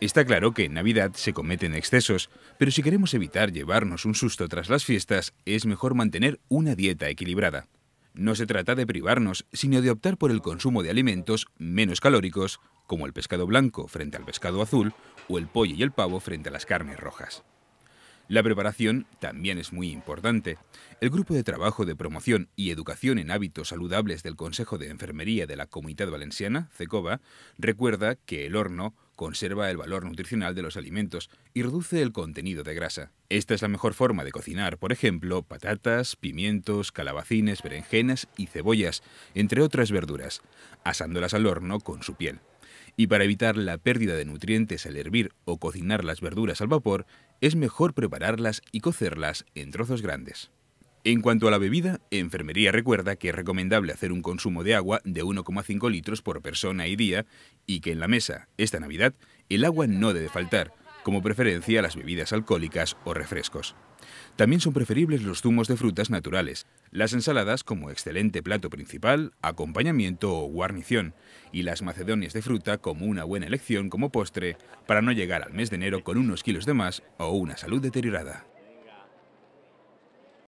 Está claro que en Navidad se cometen excesos, pero si queremos evitar llevarnos un susto tras las fiestas, es mejor mantener una dieta equilibrada. No se trata de privarnos, sino de optar por el consumo de alimentos menos calóricos, como el pescado blanco frente al pescado azul o el pollo y el pavo frente a las carnes rojas. La preparación también es muy importante. El Grupo de Trabajo de Promoción y Educación en Hábitos Saludables del Consejo de Enfermería de la Comunidad Valenciana, CECOVA, recuerda que el horno conserva el valor nutricional de los alimentos y reduce el contenido de grasa. Esta es la mejor forma de cocinar, por ejemplo, patatas, pimientos, calabacines, berenjenas y cebollas, entre otras verduras, asándolas al horno con su piel. Y para evitar la pérdida de nutrientes al hervir o cocinar las verduras al vapor, es mejor prepararlas y cocerlas en trozos grandes. En cuanto a la bebida, Enfermería recuerda que es recomendable hacer un consumo de agua de 1,5 litros por persona y día y que en la mesa, esta Navidad, el agua no debe faltar, como preferencia a las bebidas alcohólicas o refrescos. También son preferibles los zumos de frutas naturales, las ensaladas como excelente plato principal, acompañamiento o guarnición, y las macedonias de fruta como una buena elección como postre para no llegar al mes de enero con unos kilos de más o una salud deteriorada.